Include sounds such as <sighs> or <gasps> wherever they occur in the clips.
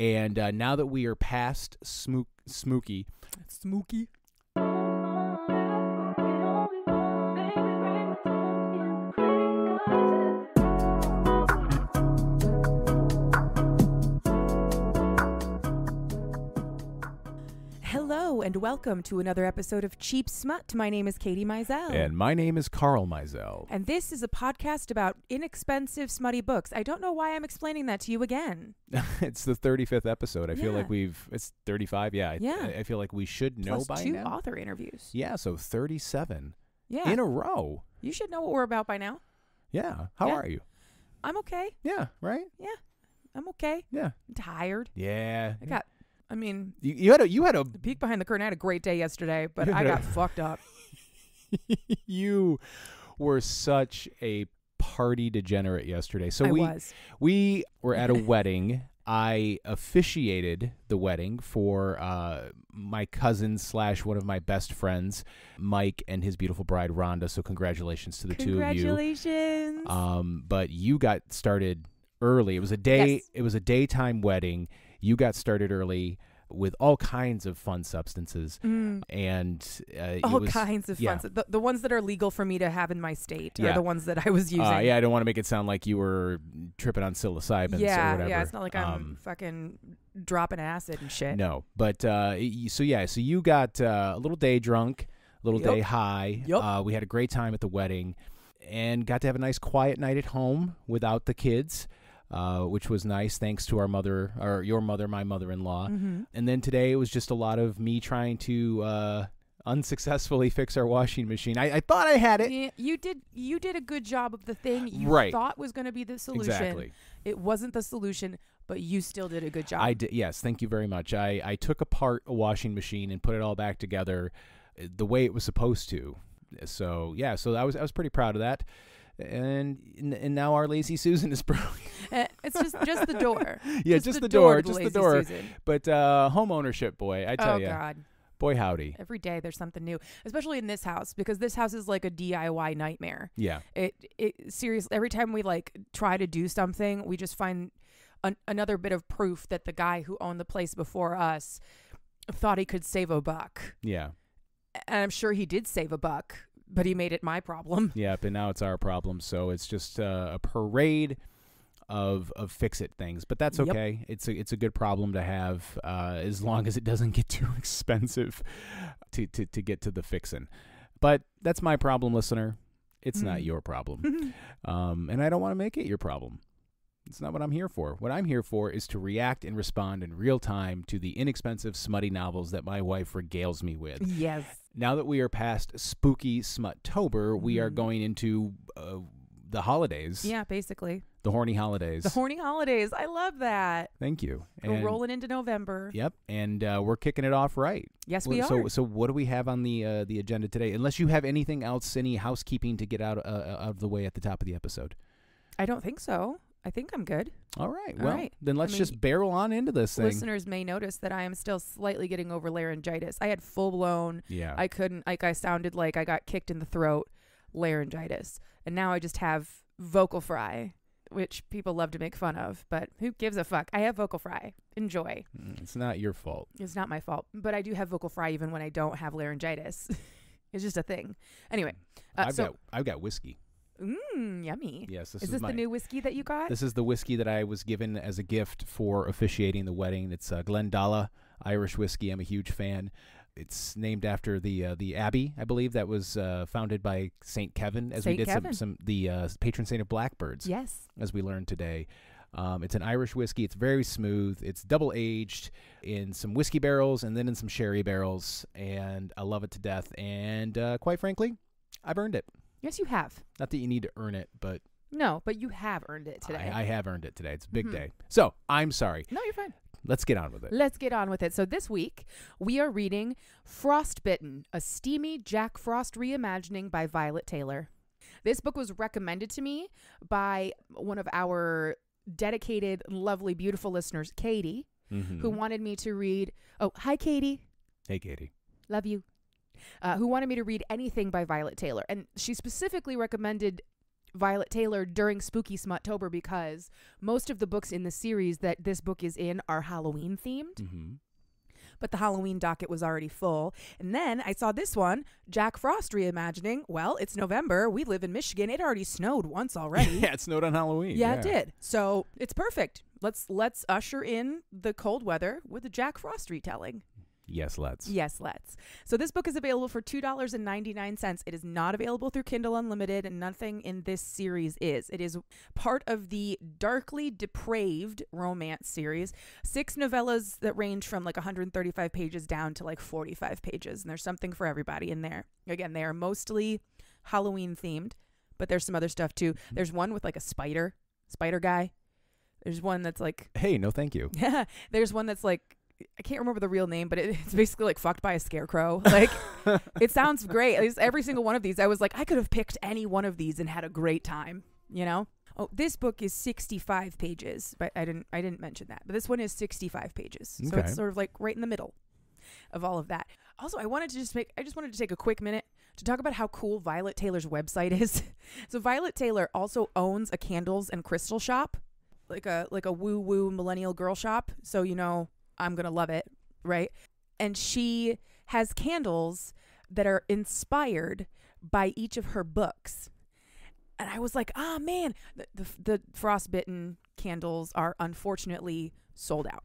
And uh, now that we are past smook, Smooky, Smokey. Welcome to another episode of Cheap Smut. My name is Katie Mizell. and my name is Carl Mizell. and this is a podcast about inexpensive, smutty books. I don't know why I'm explaining that to you again. <laughs> it's the 35th episode. I feel like we've, it's 35. Yeah. I, Yeah. I, I feel like we should know Plus by two now. author interviews. Yeah, so 37 Yeah. in a row. you should know what we're about by now. Yeah. How Yeah. are you? I'm okay. Yeah, right? Yeah. I'm okay. Yeah. I'm tired. Yeah. I got, I mean, you, you had a you had a peek behind the curtain. I had a great day yesterday, but I got <laughs> fucked up. you were such a party degenerate yesterday. So I we was. we were at a wedding. I officiated the wedding for uh, my cousin slash one of my best friends, Mike, and his beautiful bride Rhonda. So congratulations to the two of you. Congratulations. Um, but you got started early. It was a day. Yes. It was a daytime wedding. You got started early with all kinds of fun substances, Mm, and uh, all was, kinds of yeah. fun. The, the ones that are legal for me to have in my state Yeah. are the ones that I was using. Uh, yeah, I don't want to make it sound like you were tripping on psilocybin yeah, or whatever. yeah. It's not like I'm Um, fucking dropping acid and shit. No, but uh, so yeah, so you got uh, a little day drunk, a little Yup. day high. Yup. Uh, we had a great time at the wedding, and got to have a nice quiet night at home without the kids, uh, which was nice. Thanks to our mother, or your mother, my mother-in-law. hmm And then today it was just a lot of me trying to uh, unsuccessfully <laughs> fix our washing machine. I, I thought I had it. Yeah, you did. You did a good job of the thing you Right. thought was going to be the solution. Exactly. It wasn't the solution, but you still did a good job. I did. Yes, thank you very much. I, I took apart a washing machine and put it all back together uh, the way it was supposed to. So yeah, so I was I was pretty proud of that. And and now our lazy Susan is <laughs> broke. Eh, it's just just the door. <laughs> yeah, just, just, the, the door, to just the door. Susan. But uh, home ownership, boy, I tell oh you, God. boy howdy. Every day there's something new, especially in this house because this house is like a DIY nightmare. Yeah, It it seriously every time we like try to do something, we just find an, another bit of proof that the guy who owned the place before us thought he could save a buck. yeah, And I'm sure he did save a buck, but he made it my problem. <laughs> yeah. But now it's our problem, so it's just uh, a parade of of fix it things. But that's Yep. okay. It's a it's a good problem to have uh, as long as it doesn't get <laughs> too expensive to to to get to the fixin'. But that's my problem, listener. It's not Mm. your problem. <laughs> Um, and I don't want to make it your problem. It's not what I'm here for. What I'm here for is to react and respond in real time to the inexpensive, smutty novels that my wife regales me with. yes. Now that we are past spooky Smuttober, we are Mhm. going into uh, the holidays, Yeah, basically. the horny holidays. The horny holidays. I love that. Thank you. We're And- rolling into November. Yep, and uh, we're kicking it off right. Yes, we are. So, so what do we have on the uh, the agenda today? Unless you have anything else, any housekeeping to get out uh, out of the way at the top of the episode. I don't think so. I think I'm good. All right. All Well, right. then let's mean, just barrel on into this thing. Listeners may notice that I am still slightly getting over laryngitis. I had full blown, yeah. I couldn't, like, I sounded like I got kicked in the throat laryngitis. And now I just have vocal fry, which people love to make fun of, but who gives a fuck? I have vocal fry. Enjoy. Mm, it's not your fault. It's not my fault, but I do have vocal fry even when I don't have laryngitis. <laughs> it's just a thing. Anyway, uh, I've so, got I've got whiskey. Mmm, yummy. Yes, this is is, this my the new whiskey that you got? this is the whiskey that I was given as a gift for officiating the wedding. It's uh, Glendalough Irish whiskey. I'm a huge fan. It's named after the uh, the abbey, I believe, that was uh, founded by Saint Kevin, as Saint we did Kevin. some some the uh, patron saint of blackbirds. yes. as we learned today. Um, it's an Irish whiskey. It's very smooth. It's double aged in some whiskey barrels and then in some sherry barrels, and I love it to death. And uh, quite frankly, I've earned it. Yes, you have. Not that you need to earn it, but No, but you have earned it today. I, I have earned it today. It's a big Mhm. day. So I'm sorry. no, you're fine. Let's get on with it. Let's get on with it. So this week we are reading Frostbitten, a steamy Jack Frost reimagining by Violet Taylor. This book was recommended to me by one of our dedicated, lovely, beautiful listeners, Katie, Mhm. who wanted me to read. Oh, hi, Katie. Hey, Katie. Love you. Uh, who wanted me to read anything by Violet Taylor. And she specifically recommended Violet Taylor during Spooky Smuttober because most of the books in the series that this book is in are Halloween themed. Mm-hmm. but the Halloween docket was already full. And then I saw this one, Jack Frost reimagining. Well, it's November. We live in Michigan. It already snowed once already. <laughs> yeah, it snowed on Halloween. yeah, it did. So it's perfect. Let's let's usher in the cold weather with a Jack Frost retelling. Yes, let's. Yes, let's. So this book is available for two dollars and ninety nine cents. It is not available through Kindle Unlimited, and nothing in this series is. It is part of the darkly depraved romance series. Six novellas that range from like 135 pages down to like 45 pages, and there's something for everybody in there. Again, they are mostly Halloween themed, but there's some other stuff too. There's one with like a spider, spider guy. There's one that's like Hey, no, thank you. yeah, <laughs> there's one that's like I can't remember the real name, but it, <laughs> it's basically like fucked by a scarecrow. Like <laughs> it sounds great. At least every single one of these, I was like, I could have picked any one of these and had a great time. You know. Oh, this book is 65 pages, but I didn't I didn't mention that. But this one is 65 pages, so Okay. it's sort of like right in the middle of all of that. Also, I wanted to just make I just wanted to take a quick minute to talk about how cool Violet Taylor's website is. <laughs> so Violet Taylor also owns a candles and crystal shop, like a like a woo woo millennial girl shop. So you know I'm gonna love it, right? And she has candles that are inspired by each of her books. And I was like, ah man, the the, the frostbitten candles are unfortunately sold out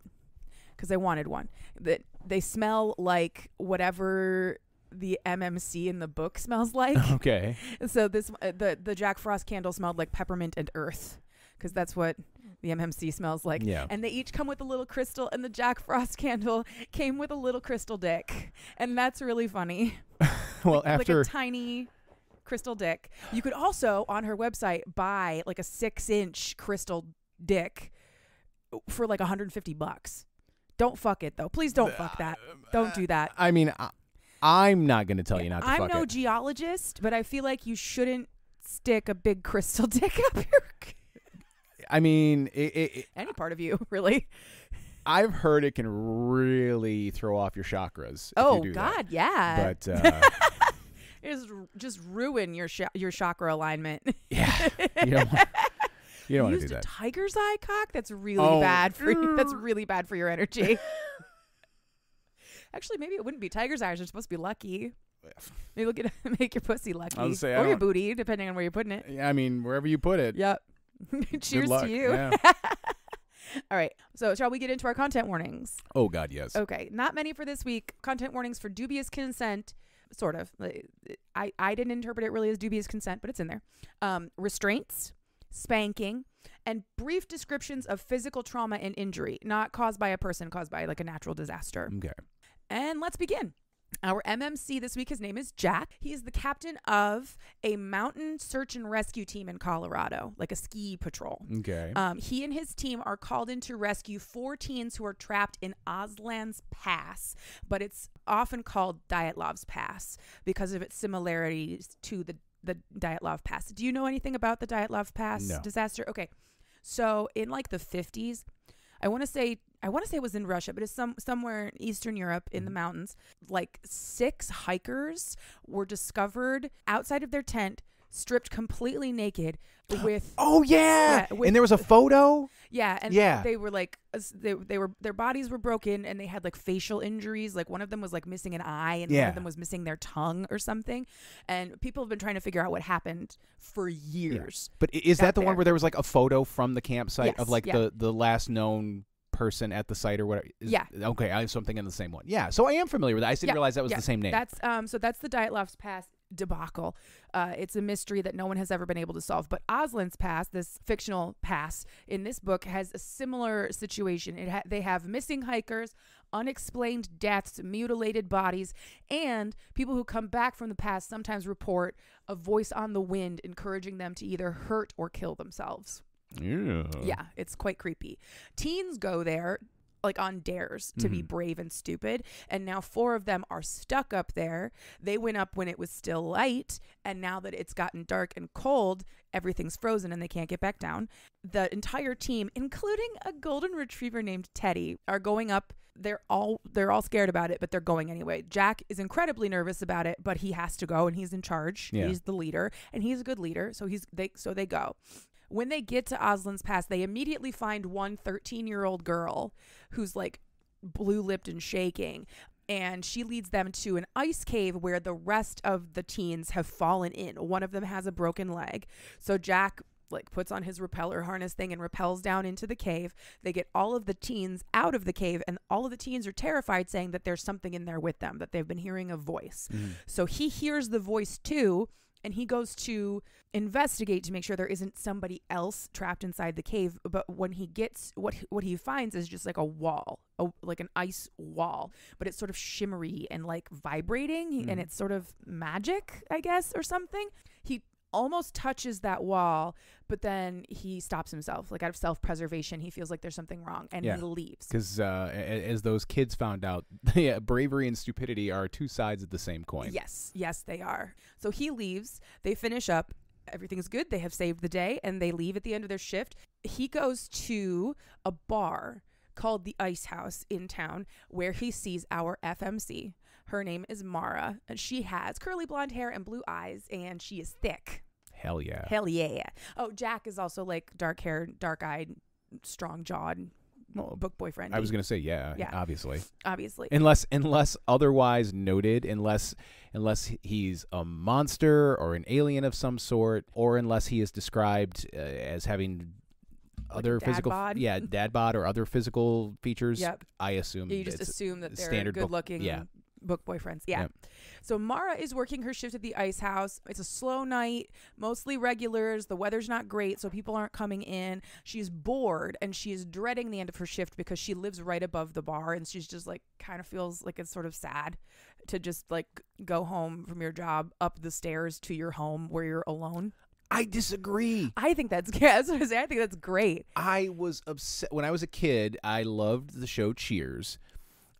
because I wanted one. That they smell like whatever the MMC in the book smells like. <laughs> Okay. so this uh, the the Jack Frost candle smelled like peppermint and earth because that's what the MMC smells like. Yeah. And they each come with a little crystal, and the Jack Frost <laughs> candle came with a little crystal dick, and that's really funny. <laughs> Well, like after a tiny crystal dick. You could also on her website buy like a six inch crystal dick for like 150 bucks. Don't fuck it though. Please don't fuck that. Don't do that. I mean, I, I'm not going to tell you not to I'm no it. geologist, but I feel like you shouldn't stick a big crystal <laughs> dick up your I mean, it, it, any part of you, <laughs> really. I've heard it can really throw off your chakras. if oh you do that. God, yeah. But uh, <laughs> just just ruin your sh- your chakra alignment. yeah, you don't, want- <laughs> you don't want to Used do a that. tiger's eye cock. That's really Oh. bad for you. That's really bad for your energy. Actually, maybe it wouldn't be tiger's eyes. They're supposed to be lucky. <sighs> Maybe look at make your pussy lucky, I was gonna say, or your booty, depending on where you're putting it. Yeah, I mean, wherever you put it. Yep. <laughs> Cheers to you. Yeah. <laughs> All right. So, shall we get into our content warnings? Oh God, yes. Okay. Not many for this week. Content warnings for dubious consent. Sort of. I, I didn't interpret it really as dubious consent, but it's in there. Um, restraints, spanking, and brief descriptions of physical trauma and injury, not caused by a person, caused by like a natural disaster. Okay. And let's begin. Our MMC this week, his name is Jack. He is the captain of a mountain search and rescue team in Colorado, like a ski patrol. Okay. Um, he and his team are called in to rescue four teens who are trapped in Oslands Pass, but it's often called Dyatlov's Pass because of its similarities to the the Dyatlov Pass. Do you know anything about the Dyatlov Pass No. disaster? Okay, so in like the fifties, I want to say I want to say it was in Russia, but it's some somewhere in Eastern Europe in the Mm-hmm. mountains. Like six hikers were discovered outside of their tent, stripped completely naked, <gasps> with oh yeah. Yeah, with- and there was a photo. yeah, and Yeah. they were like they they were their bodies were broken and they had like facial injuries. Like one of them was like missing an eye and one of them was missing their tongue or something. And people have been trying to figure out what happened for years. But is that the one where there was like a photo from the campsite Yes, of like yeah. the the last known person at the site or whatever? Is- Yeah. Okay, I have something in the same one. Yeah. So I am familiar with that. I didn't Yeah, realize that was yeah, the same name. That's um so that's the Dyatlov's Pass debacle. Uh, it's a mystery that no one has ever been able to solve. But Osland's past, this fictional past in this book, has a similar situation. It ha- they have missing hikers, unexplained deaths, mutilated bodies, and people who come back from the past sometimes report a voice on the wind encouraging them to either hurt or kill themselves. yeah. Yeah, it's quite creepy. Teens go there like on dares to be Mhm. brave and stupid. And now four of them are stuck up there. They went up when it was still light, and now that it's gotten dark and cold, everything's frozen and they can't get back down. The entire team, including a golden retriever named Teddy, are going up. They're all they're all scared about it, but they're going anyway. Jack is incredibly nervous about it, but he has to go and he's in charge. Yeah. He's the leader and he's a good leader, so he's they so they go. When they get to Oslin's Pass, they immediately find one 13 year old girl who's like blue lipped and shaking. And she leads them to an ice cave where the rest of the teens have fallen in. One of them has a broken leg. So Jack like puts on his repeller harness thing and repels down into the cave. They get all of the teens out of the cave and all of the teens are terrified saying that there's something in there with them that they've been hearing a voice. Mm-hmm. So he hears the voice too, and he goes to investigate to make sure there isn't somebody else trapped inside the cave. But when he gets what what he finds is just like a wall, a, like an ice wall, but it's sort of shimmery and like vibrating, and Mhm. it's sort of magic, I guess, or something. He almost touches that wall, but then he stops himself, like out of self preservation. He feels like there's something wrong, and Yeah. he leaves. Because uh, as those kids found out, <laughs> yeah, bravery and stupidity are two sides of the same coin. Yes, yes, they are. So he leaves. They finish up. Everything's good. They have saved the day and they leave at the end of their shift. He goes to a bar called the Ice House in town where he sees our FMC. Her name is Mara, and she has curly blonde hair and blue eyes, and she is thick. Hell yeah. Hell yeah. Oh, Jack is also like dark haired, dark eyed, strong jawed Well, book boyfriend. I was gonna say yeah, Yeah. obviously. obviously. Unless unless otherwise noted, unless unless he's a monster or an alien of some sort, or unless he is described uh, as having Like other dad physical, bod? yeah, dad bod or other physical features. Yep. I assume you just assume that they're standard good looking, yeah. Book boyfriends. Yeah. Yep. So Mara is working her shift at the ice house. It's a slow night, mostly regulars. The weather's not great, so people aren't coming in. She's bored and she is dreading the end of her shift because she lives right above the bar and she's just like kind of feels like it's sort of sad to just like go home from your job up the stairs to your home where you're alone. I disagree. I think that's <laughs> yeah, that's what I say. I think that's great. I was upset when I was a kid. I loved the show Cheers,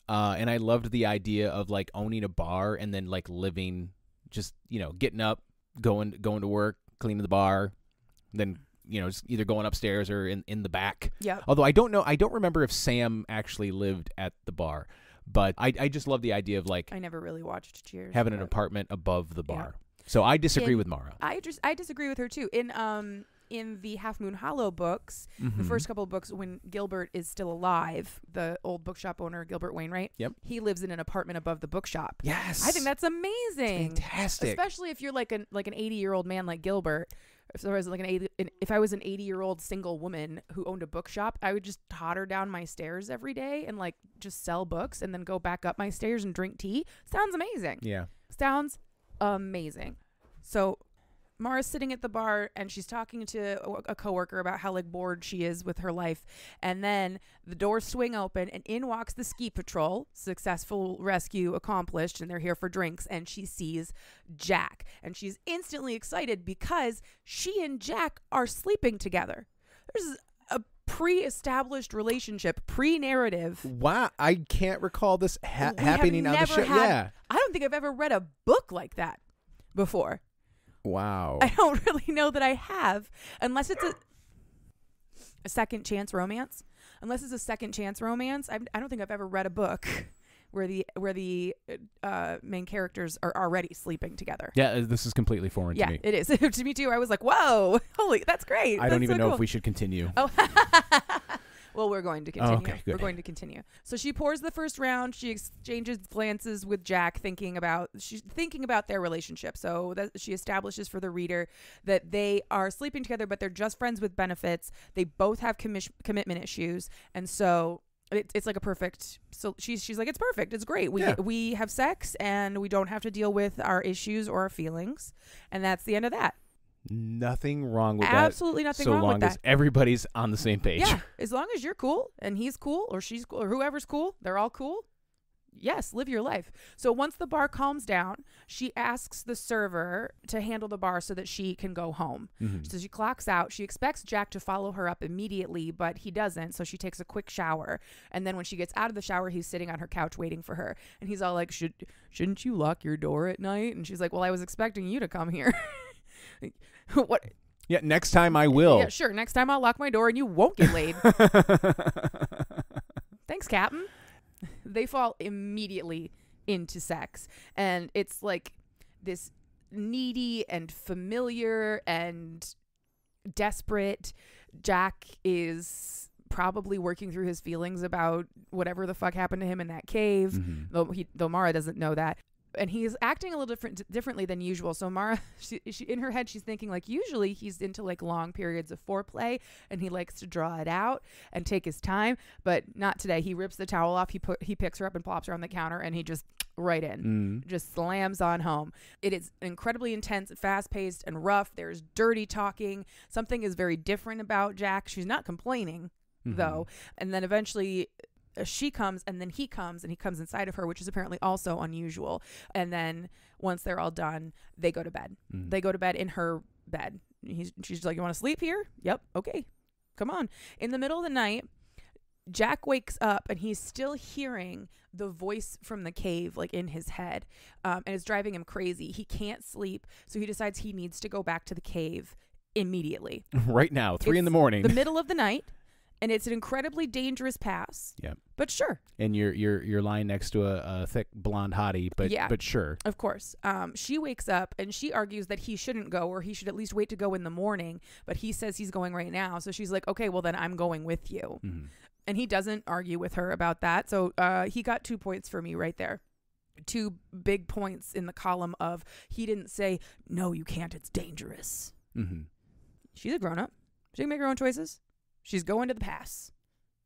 uh, and I loved the idea of like owning a bar and then like living, just you know, getting up, going going to work, cleaning the bar, then you know, just either going upstairs or in in the back. Yeah. Although I don't know, I don't remember if Sam actually lived at the bar, but I I just love the idea of like I never really watched Cheers. having an apartment above the Yeah. bar. So I disagree with Mara. I just I disagree with her too. In um in the Half Moon Hollow books, the Mhm. first couple of books when Gilbert is still alive, the old bookshop owner Gilbert Wainwright, Yep. he lives in an apartment above the bookshop. yes, I think that's amazing. fantastic. Especially if you're like an like an 80 year old man like Gilbert. If there was like an 80, an- if I was an 80 year old single woman who owned a bookshop, I would just totter down my stairs every day and like just sell books and then go back up my stairs and drink tea. Sounds amazing. yeah. Sounds amazing. So Mara's sitting at the bar and she's talking to a, a coworker about how like bored she is with her life. And then the doors swing open and in walks the ski patrol. Successful rescue accomplished and they're here for drinks and she sees Jack and she's instantly excited because she and Jack are sleeping together. There's a pre-established relationship, pre-narrative. Wow, I can't recall this ha- happening on the show. had- yeah. I don't think I've ever read a book like that before. Wow. I don't <laughs> really know that I have, unless it's a a second chance romance. Unless it's a second chance romance, I've, I don't think I've ever read a book <laughs> where the where the uh, main characters are already sleeping together. yeah, uh, this is completely foreign Yeah, to me. it is <laughs> to me too. I was like, "Whoa, holy, that's great!" I don't even so know cool. if we should continue. Oh, well, we're going to oh, continue. okay, We're going to continue. So she pours the first round. She exchanges glances with Jack, thinking about she's thinking about their relationship. So that she establishes for the reader that they are sleeping together, but they're just friends with benefits. They both have commis- commitment issues, and so. It, it's like a perfect. So she's she's like it's perfect. It's great. We Yeah. we have sex and we don't have to deal with our issues or our feelings, and that's the end of that. Nothing wrong with Absolutely that. Absolutely nothing so wrong long with that. as everybody's on the same page. Yeah, as long as you're cool and he's cool or she's cool or whoever's cool, they're all cool. yes, live your life. So once the bar calms down, she asks the server to handle the bar so that she can go home. Mhm. So she clocks out. She expects Jack to follow her up immediately, but he doesn't. So she takes a quick shower, and then when she gets out of the shower, he's sitting on her couch waiting for her, and he's all like, "Should shouldn't you lock your door at night?" And she's like, "Well, I was expecting you to come here." <laughs> <laughs> what? Yeah, next time I will. Yeah, sure. Next time I'll lock my door and you won't get laid. <laughs> Thanks, Captain. They fall immediately into sex. And it's like this needy and familiar and desperate. Jack is probably working through his feelings about whatever the fuck happened to him in that cave. Mhm. Though he though Mara doesn't know that. And he's acting a little different differently than usual. So Mara, <laughs> she, she in her head, she's thinking like usually he's into like long periods of foreplay, and he likes to draw it out and take his time. But not today. He rips the towel off. He put he picks her up and plops her on the counter, and he just <tsk> right in Mm. just slams on home. It is incredibly intense, fast paced, and rough. There's dirty talking. Something is very different about Jack. She's not complaining Mhm. though. And then eventually she comes and then he comes and he comes inside of her, which is apparently also unusual. And then once they're all done, they go to bed. Mm. They go to bed in her bed. He's, she's like, You want to sleep here? Yep. Okay. Come on. In the middle of the night, Jack wakes up and he's still hearing the voice from the cave, like in his head, um, and it's driving him crazy. He can't sleep, so he decides he needs to go back to the cave immediately. <laughs> right now, three in the morning, The middle of the night, and it's an incredibly dangerous pass. Yeah. But sure, and you're you're you're lying next to a, a thick blonde hottie, but Yeah. but sure. of course. Um, she wakes up and she argues that he shouldn't go, or he should at least wait to go in the morning. But he says he's going right now, so she's like, "Okay, well then I'm going with you." Mhm. and he doesn't argue with her about that. So uh, he got two points for me right there. Two big points in the column of he didn't say, no, you can't, it's dangerous. Mhm. She's a grown up. She can make her own choices. She's going to the pass.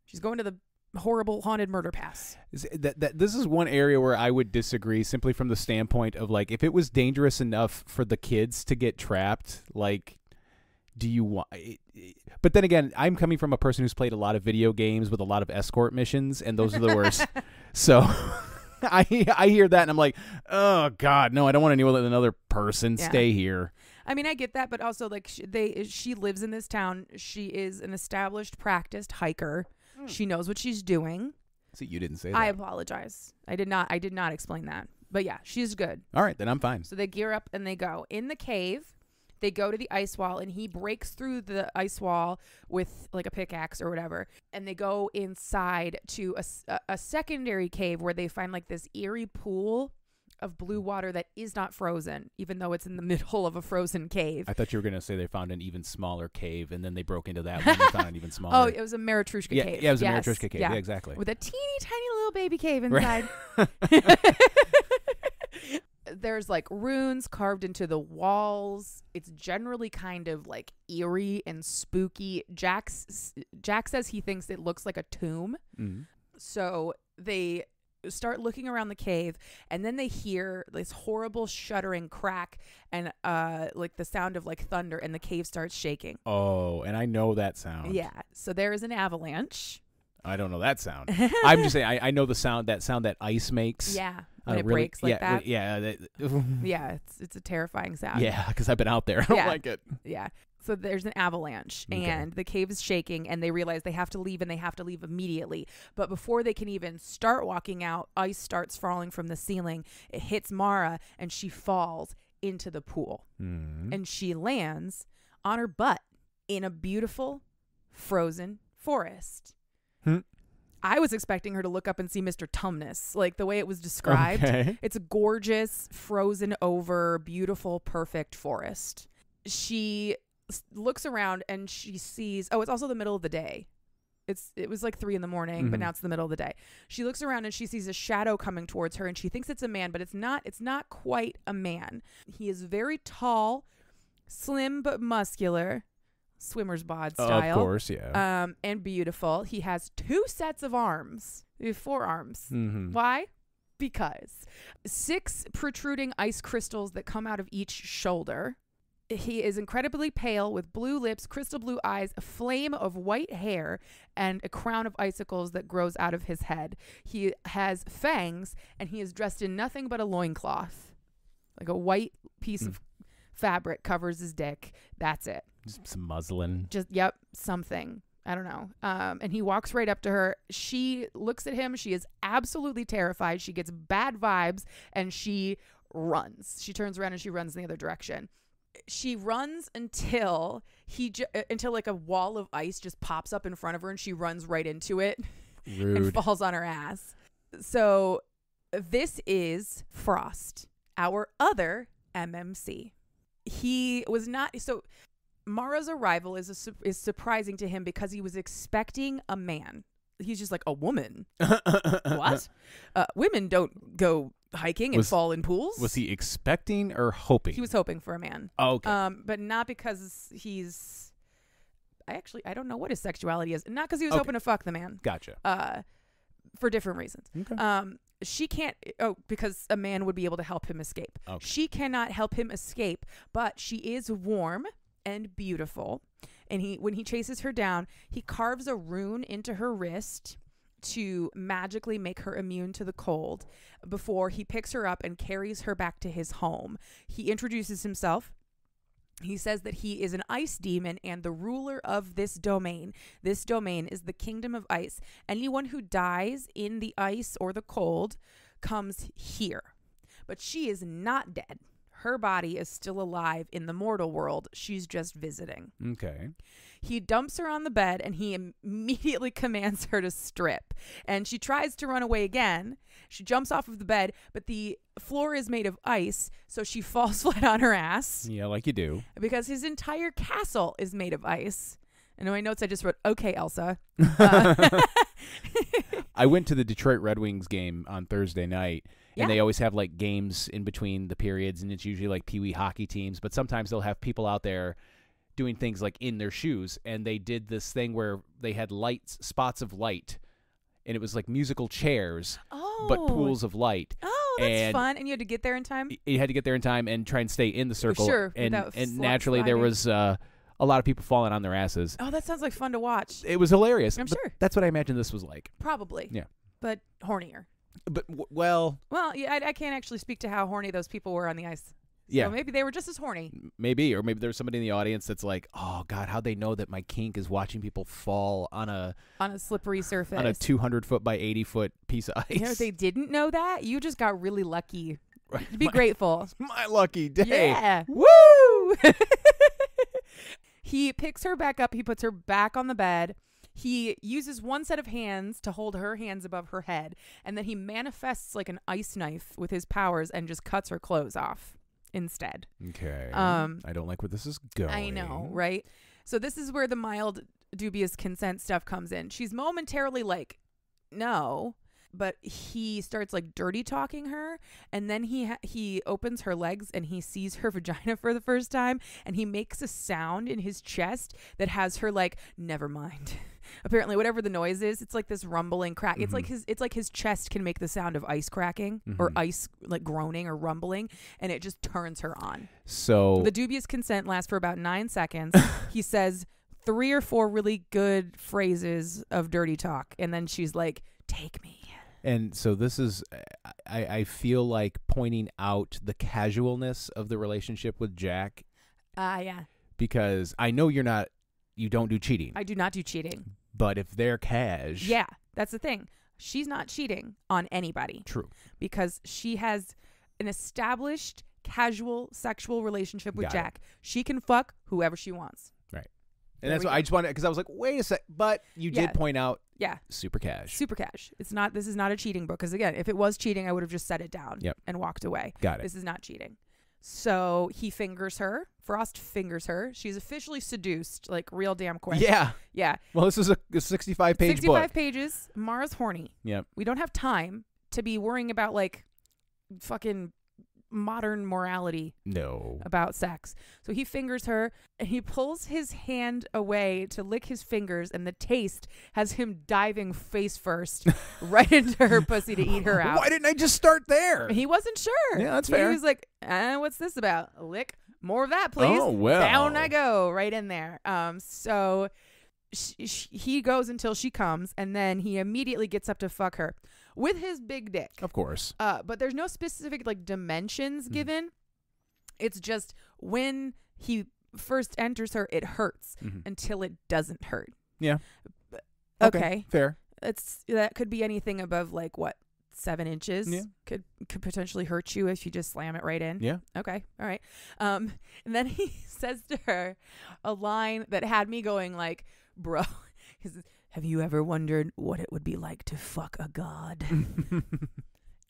She's going to the horrible haunted murder pass. Is- That, that this is one area where I would disagree simply from the standpoint of like if it was dangerous enough for the kids to get trapped, like do you want but then again, I'm coming from a person who's played a lot of video games with a lot of escort missions and those are the worst. <laughs> so <laughs> I I hear that and I'm like, "Oh god, no, I don't want anyone another person Yeah. stay here." I mean, I get that, but also like she, they, eh, she lives in this town. She is an established, practiced hiker. Hmm. She knows what she's doing. See, you didn't say I apologize. I did not. I did not explain that. But yeah, she's good. All right, then I'm fine. So they gear up and they go in the cave. They go to the ice wall and he breaks through the ice wall with like a pickaxe or whatever. And they go inside to a a secondary cave where they find like this eerie pool of blue water that is not frozen, even though it's in the <laughs> middle of a frozen cave. I thought you were going to say they found an even smaller cave and then they broke into that <laughs> one and found an even smaller. Oh, it was a Matryoshka yeah, cave. yeah, it was Yes, a Matryoshka cave. Yeah. Yeah, exactly. with a teeny tiny little baby cave Right. inside. <laughs> There's like runes carved into the walls. It's generally kind of like eerie and spooky. Jack's Jack says he thinks it looks like a tomb. Mhm. So they start looking around the cave and then they hear this horrible shuddering crack and uh like the sound of like thunder and the cave starts shaking. Oh, and I know that sound. Yeah. So there is an avalanche. I don't know that sound. <laughs> I'm just saying I, I know the sound that sound that ice makes. Yeah. Uh, When it really- breaks like yeah, that. Yeah, that, <laughs> Yeah, it's it's a terrifying sound. yeah, because I've been out there. I <laughs> don't Yeah. like it. Yeah. So there's an avalanche Okay. and the cave is shaking and they realize they have to leave and they have to leave immediately. But before they can even start walking out, ice starts falling from the ceiling. It hits Mara and she falls into the pool. Mhm. And she lands on her butt in a beautiful frozen forest. Hmm. I was expecting her to look up and see Mr. Tumnus, like the way it was described. Okay. It's a gorgeous, frozen over, beautiful, perfect forest. She looks around and she sees. Oh, it's also the middle of the day. It's it was like three in the morning, but Mhm. now it's the middle of the day. She looks around and she sees a shadow coming towards her, and she thinks it's a man, but it's not. It's not quite a man. He is very tall, slim but muscular, swimmer's bod style. Of course, yeah. Um, and beautiful. He has two sets of arms, uh, four arms. mm-hmm. Why? Because six protruding ice crystals that come out of each shoulder, He is incredibly pale with blue lips, crystal blue eyes, a flame of white hair, and a crown of icicles that grows out of his head. He has fangs, and he is dressed in nothing but a loincloth. Like a white piece Mm. of fabric covers his dick. That's it. Just some muslin. Just, yep, something. I don't know. Um, and he walks right up to her. She looks at him. She is absolutely terrified. She gets bad vibes and she runs. She turns around and she runs in the other direction. She runs until he ju- uh, until like a wall of ice just pops up in front of her and she runs right into it and falls on her ass. So this is Frost, our other MMC. He was not so Mara's arrival is a, su- is surprising to him because he was expecting a man. He's just like a woman. <laughs> What? uh, women don't go hiking and Was- fall in pools. Was he expecting or hoping? He was hoping for a man. Oh, okay. Um, but not because he's. I actually I don't know what his sexuality is. Not because he was Okay. hoping to fuck the man. gotcha. Uh, for different reasons. Okay. Um, she can't. Oh, because a man would be able to help him escape. Okay. She cannot help him escape, but she is warm and beautiful. And he, when he chases her down, he carves a rune into her wrist to magically make her immune to the cold. Before he picks her up and carries her back to his home, he introduces himself. He says that he is an ice demon and the ruler of this domain. This domain is the kingdom of ice. Anyone who dies in the ice or the cold comes here. But she is not dead. Her body is still alive in the mortal world. She's just visiting. okay. He dumps her on the bed and he immediately <laughs> commands her to strip. And she tries to run away again. She jumps off of the bed, but the floor is made of ice, so she <laughs> falls flat on her ass Yeah, like you do. because his entire castle is made of ice. And in my notes, I just wrote, okay, Elsa. <laughs> Uh, I went to the Detroit Red Wings game on Thursday night, Yeah. and they always have like games in between the periods, and it's usually like Pee Wee hockey teams. But sometimes they'll have people out there doing things like in their shoes, and they did this thing where they had lights, spots of light, and it was like musical chairs, oh. but pools of light. Oh, that's and- fun. And you had to get there in time? You had to get there in time and try and stay in the circle. Sure, and and naturally there was uh, a lot of people falling on their asses. Oh, that sounds like fun to watch. It was hilarious. I'm sure. That's what I imagine this was like. Probably. Yeah. But hornier. But w- well, Well, yeah, I, I can't actually speak to how horny those people were on the ice. yeah. So maybe they were just as horny. maybe or maybe there's somebody in the audience that's like oh god how'd they know that my kink is watching people fall on a on a slippery surface. on a 200 foot by 80 foot piece of ice You know, if they didn't know that, you just got really lucky. Right. Be my, grateful. my lucky day Yeah. Woo! <laughs> he picks her back up. He puts her back on the bed. He uses one set of hands to hold her hands above her head, and then he manifests like an ice knife with his powers and just cuts her clothes off instead. okay Um, i don't like where this is going I know, right? So this is where the mild dubious consent stuff comes in. She's momentarily like, "No," but he starts like dirty talking her, and then he ha- he opens her legs and he sees her <laughs> vagina for the first time, and he makes a sound in his chest that has her like, "Never mind." <laughs> Apparently, whatever the noise is, it's like this rumbling crack. It's like his it's like his chest can make the sound of ice cracking or Mhm. ice like groaning or rumbling, and it just turns her on. so The dubious consent lasts for about nine seconds. <laughs> he says three or four really good phrases of dirty talk, and then she's like, "Take me." and so this is I, I feel like pointing out the casualness of the relationship with jack Ah, yeah. because i know you're not you don't do cheating I do not do cheating. But if they're cash Yeah, that's the thing. She's not cheating on anybody true because she has an established casual sexual relationship with Got it. Jack. She can fuck whoever she wants. Right. And There that's what go. i just wanted because i was like wait a sec but you Yeah. did point out Yeah, super cash super cash. It's not. This is not a cheating book because again, if it was cheating, I would have just set it down Yep. and walked away. got it This is not cheating. So he fingers her. Frost fingers her. She's officially seduced, like real damn quick. yeah Yeah. well this is a, a 65 page 65 book pages. Mara's horny. Yep. We don't have time to be worrying about like fucking modern morality no about sex. So he fingers her and he pulls his hand away to lick his fingers, and the taste has him diving face first <laughs> right into her pussy to eat her out. Why didn't I just start there? He wasn't sure. Yeah, that's fair He was like, uh, "What's this about? Lick more of that, please. Oh, well. Down I go, right in there. Um, so sh- sh- he goes until she comes, and then he immediately gets up to fuck her with his big dick. Of course. Uh, but there's no specific like dimensions Mhm. given. It's just when he first enters her, it hurts Mhm. until it doesn't hurt. Yeah. Okay. Okay. Fair. It's that could be anything above like what seven inches. Yeah. Could could potentially hurt you if you just slam it right in. Yeah. Okay. All right. Um, <laughs> and then he <laughs> says to her a line that had me going like, bro. <laughs> Have you ever wondered what it would be like to fuck a god? <laughs>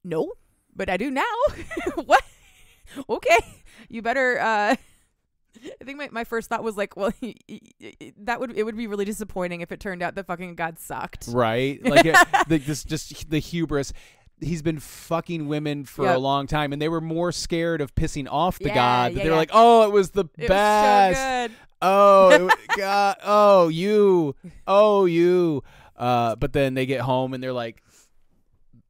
no, but I do now. <laughs> what? Okay. You better uh I think my, my first thought was like, well, that would it would be really disappointing if it turned out that fucking God sucked. right? Like it, the, this just the hubris. He's been fucking women for a long time, and they were more scared of pissing off the Yeah, god. yeah, they were yeah. like, "Oh, it was the It best. was so good. Oh, God. Oh, you. Oh, you." Uh, but then they get home and they're like,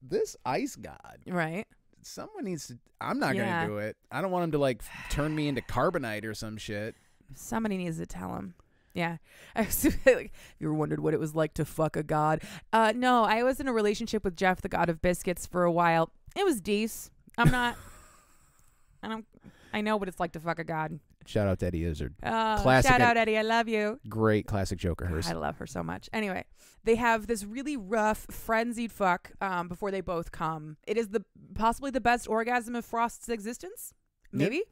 "This ice god. Right. Someone needs to. I'm not Yeah. gonna do it. I don't want him to like turn me into carbonite or some shit." Somebody needs to tell him. Yeah. <laughs> I was <laughs> like, you ever wondered what it was like to fuck a god? Uh, no, I was in a relationship with Jeff, the god of biscuits, for a while. It was decent. I'm not. <laughs> I don't. I know what it's like to fuck a god. Shout out to Eddie Izzard. Uh, Classic shout out Eddie. I love you. Great classic Joker. hers. I love her so much. Anyway, they have this really rough, frenzied fuck um, before they both come. It is the possibly the best orgasm of Frost's existence. Yep. Maybe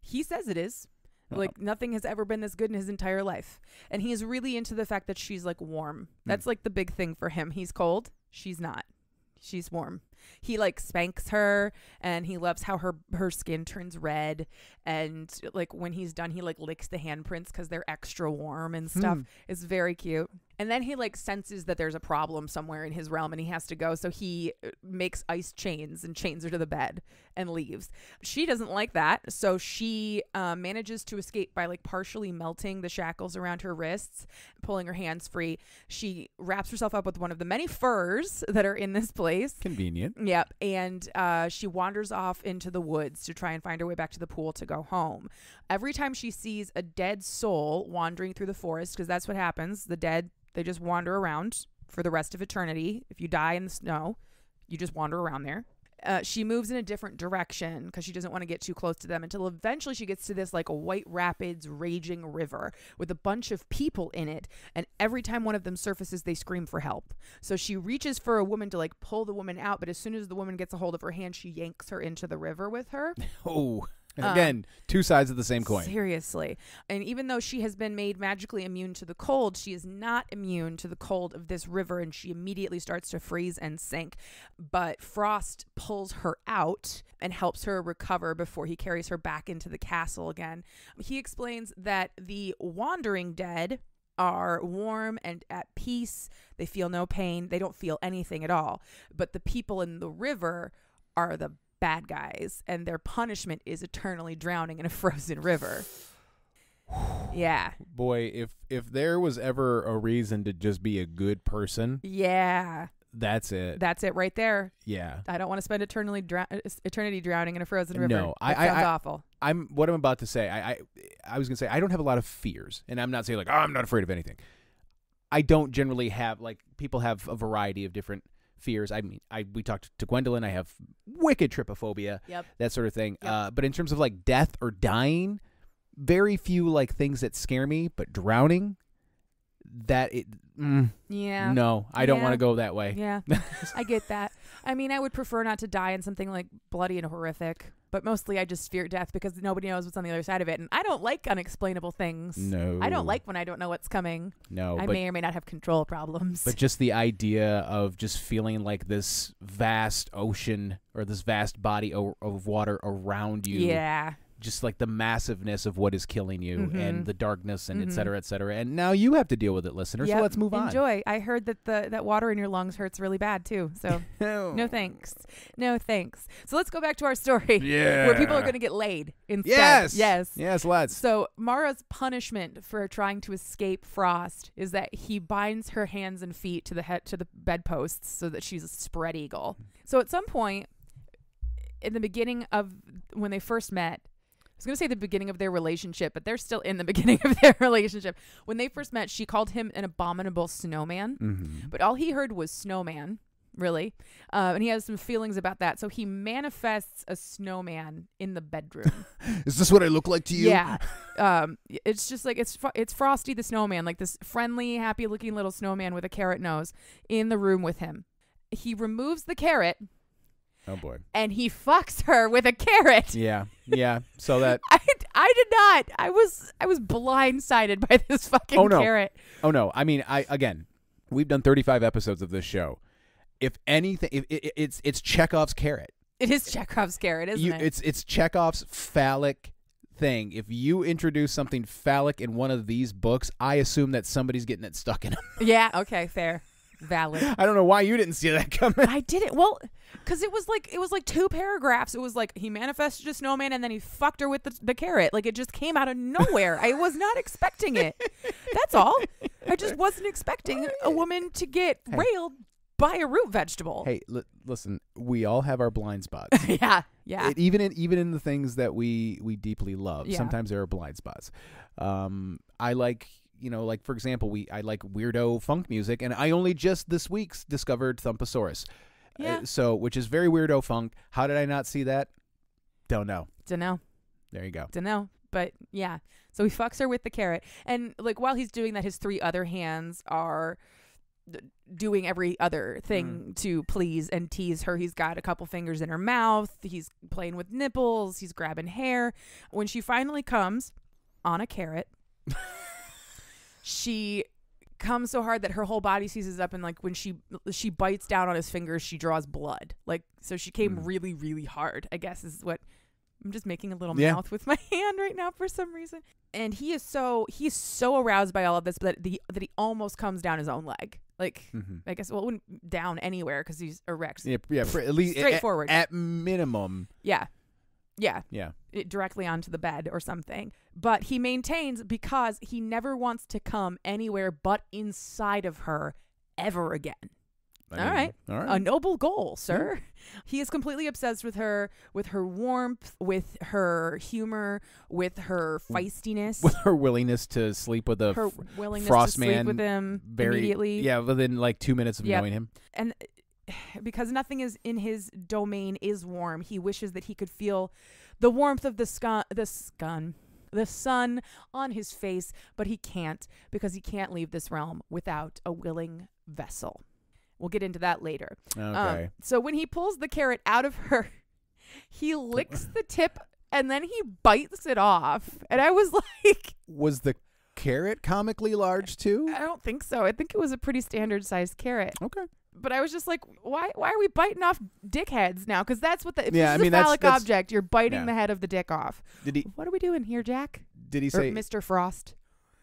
he says it is. Like nothing has ever been this good in his entire life, and he is really into the fact that she's like warm. That's like the big thing for him. He's cold. She's not. She's warm. He like spanks her and he loves how her her skin turns red and like when he's done he like licks the handprints cuz they're extra warm and stuff. Hmm. It's very cute. And then he like senses that there's a problem somewhere in his realm and he has to go. So he uh, makes ice chains and chains her to the bed and leaves. She doesn't like that. So she uh, manages to escape by like partially melting the shackles around her wrists, pulling her hands free. She wraps herself up with one of the many furs that are in this place. Convenient. Yep. And uh, she wanders off into the woods to try and find her way back to the pool to go home. Every time she sees a dead soul wandering through the forest, because that's what happens, the dead, they just wander around for the rest of eternity. If you die in the snow, you just wander around there. Uh, she moves in a different direction because she doesn't want to get too close to them until eventually she gets to this like a white rapids raging river with a bunch of people in it and every time one of them surfaces they scream for help so she reaches for a woman to like pull the woman out but as soon as the woman gets a hold of her hand she yanks her into the river with her <laughs> Oh, Um, again, two sides of the same coin. Seriously. And even though she has been made magically immune to the cold, she is not immune to the cold of this river and she immediately starts to freeze and sink. But Frost pulls her out and helps her recover before he carries her back into the castle again. He explains that the wandering dead are warm and at peace. They feel no pain. They don't feel anything at all. But the people in the river are the bad guys, and their punishment is eternally drowning in a <laughs> frozen river. Yeah. Boy, if if there was ever a reason to just be a good person, Yeah. that's it. That's it right there. yeah. I don't want to spend eternally drow- uh, eternity drowning in a frozen river. No, I- that I- sounds I- awful. I'm what I'm about to say. I, I I was gonna say I don't have a lot of fears, and I'm not saying like oh, I'm not afraid of anything. I don't generally have like people have a variety of different fears. I mean, I we talked to Gwendolyn. I have wicked trypophobia, Yep. that sort of thing. Yep. Uh, but in terms of like death or dying, very few like things that scare me. But drowning, that it mm, Yeah. no, I don't want to go that way. Yeah. <laughs> I get that. I mean, I would prefer not to die in something like bloody and horrific, but mostly I just fear death because nobody knows what's on the other side of it. And I don't like unexplainable things. No, I don't like when I don't know what's coming. no. I but may or may not have control problems. But just the idea of just feeling like this vast ocean or this vast body o- of water around you, yeah. Just like the massiveness of what is killing you Mhm. and the darkness and et Mhm. cetera, et cetera. And now you have to deal with it, listener. Yep. So let's move on. Enjoy. I heard that the that water in your lungs hurts really bad too. So <laughs> no thanks. No thanks. So let's go back to our story. Yeah. <laughs> Where people are going to get laid instead. Yes. Yes. Yes, let's. So Mara's punishment for trying to escape Frost is that he binds her hands and feet to the head to the bedposts so that she's a spread eagle. So at some point in the beginning of when they first met, was going to say the beginning of their relationship, but they're still in the <laughs> beginning of their relationship. When they first met, she called him an abominable snowman, Mm-hmm. but all he heard was snowman, really. Uh, and he has some feelings about that. So he manifests a snowman in the bedroom. <laughs> Is this what I look like to you? yeah. <laughs> Um, it's just like it's Fro- it's Frosty the snowman, like this friendly, happy-looking little snowman with a carrot nose in the room with him. He removes the carrot Oh boy. and he fucks her with a carrot. Yeah. Yeah. So that. <laughs> I, I did not. I was I was blindsided by this fucking Oh, no. carrot. Oh no. I mean, I again, we've done 35 episodes of this show. If anything, if it, it's it's Chekhov's carrot. It is Chekhov's carrot, isn't You, it? it's it's Chekhov's phallic thing. If you introduce something phallic in one of these books, I assume that somebody's getting it stuck in them. yeah. Okay. Fair. Valid. I don't know why you didn't see that coming. I didn't. Well, because it was like it was like two paragraphs. It was like he manifested a snowman and then he fucked her with the, the carrot. Like it just came out of nowhere. I was not expecting it. That's all. I just wasn't expecting a woman to get Hey. railed by a root vegetable. Hey, li- listen, we all have our blind spots. <laughs> yeah. Yeah. It- even in even in the things that we we deeply love, Yeah. sometimes there are blind spots. Um, I like you know, like for example, we I like weirdo funk music, and I only just this week discovered Thumpasaurus. Uh, Yeah. so, which is very weirdo funk. How did I not see that? Don't know. Dunno. There you go. Dunno. But yeah. So he fucks her with the carrot. And like while he's doing that, his three other hands are doing every other thing to please and tease her. He's got a couple fingers in her mouth. He's playing with nipples. He's grabbing hair. When she finally comes on a carrot, <laughs> she comes so hard that her whole body seizes up and like when she she bites down on his fingers she draws blood like so she came Mm. really really hard i guess is what i'm just making a little Yeah. mouth with <laughs> my hand right now for some reason and he is so he's so aroused by all of this that the that he almost comes down his own leg like hmm i guess well it wouldn't down anywhere because he's erect Yeah, yeah. At least at- Straightforward. At, minimum, yeah yeah yeah. it directly onto the bed or something. But he maintains because he never wants to come anywhere but inside of her ever again. I All mean, right. all right. A noble goal, sir. <laughs> He is completely obsessed with her, with her warmth, with her humor, with her feistiness, With her willingness to sleep with a her willingness Frost to sleep man with him very immediately. yeah within like two minutes of Yep. knowing him. and <sighs> because nothing is in his domain is warm, he wishes that he could feel the warmth of the sun, the sun, the sun on his face, but he can't because he can't leave this realm without a willing vessel. We'll get into that later. Um, Okay. so when he pulls the carrot out of her, <laughs> he licks the tip and then he bites it off. And I was <laughs> like, was the carrot comically large too? I don't think so. I think it was a pretty standard sized carrot. Okay. But I was just like, why? Why are we biting off dickheads now? Because that's what the if Yeah, this I is mean, a that's- phallic that's- object. You're biting yeah. the head of the dick off. Did he What are we doing here, Jack? did he Or say Mr. Frost?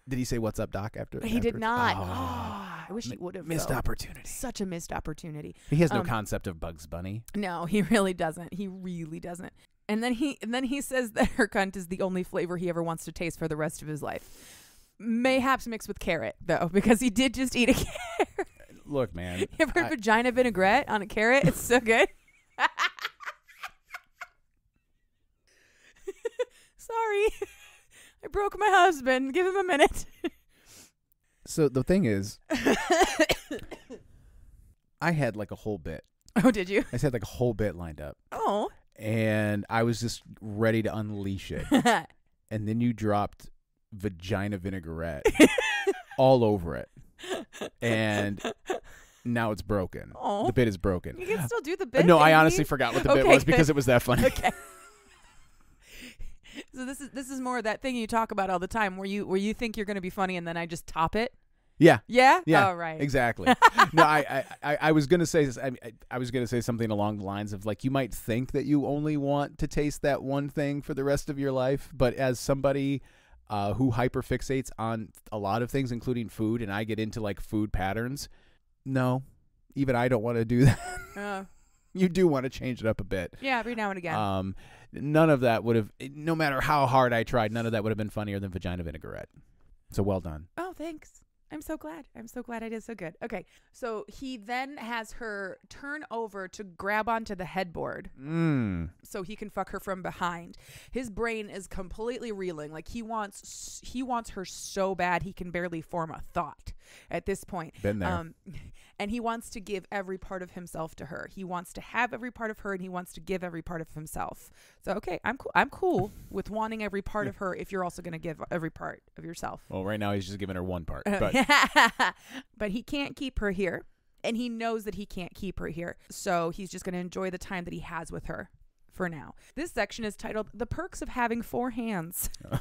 did he say what's up, Doc? After He did not. Oh, Ah, I wish he would have. missed though. opportunity. Such a missed opportunity. He has no Um, concept of Bugs Bunny. No, <laughs> he really doesn't. He really doesn't. And then he and then he says <laughs> that her cunt is the only flavor he ever wants to taste for the rest of his life. Mayhaps mixed with carrot though, <laughs> because he did just eat a carrot. Look, man. <laughs> You ever heard I- vagina vinaigrette on a carrot? It's so good. <laughs> Sorry. <laughs> I broke my husband. Give him a minute. so the thing is, I had like a whole bit. Oh, did you? I had like a whole bit lined up, Oh. and I was just ready to unleash it. and then you dropped vagina vinaigrette all over it, and now it's broken. <laughs> Oh. The bit is broken. you can still do the bit. no, I honestly forgot what the bit Okay, was because good. it was that funny. Okay. <laughs> so this is this is more of that thing you talk about all the time where you where you think you're going to be funny and then I just top it. Yeah, Yeah. Yeah, Oh, right. exactly. no, I, I, I, I was gonna say, I, I, I was gonna say something along the lines of like, you might think that you only want to taste that one thing for the rest of your life, but as somebody uh, who hyperfixates on a lot of things, including food, and I get into like food patterns, no, even I don't want to do <laughs> that. Uh, you do want to change it up a bit. yeah. Every now and again. Um, none of that would have, no matter how hard I tried, none of that would have been funnier than vagina vinaigrette. So well done. oh, thanks. I'm so glad. I'm so glad I did so good. Okay. So he then has her turn over to grab onto the headboard Mm. so he can fuck her from behind. His brain is completely reeling. Like he wants he wants her so bad he can barely form a thought at this point. Been there. Um and he wants to give every part of himself to her. He wants to have every part of her and he wants to give every part of himself. So okay, I'm cool I'm cool with wanting every part of her if you're also going to give every part of yourself. well, right now he's just giving her one part, uh, but <laughs> but he can't keep her here. And he knows that he can't keep her here. So he's just going to enjoy the time that he has with her for now. This section is titled The Perks of Having Four Hands. <laughs>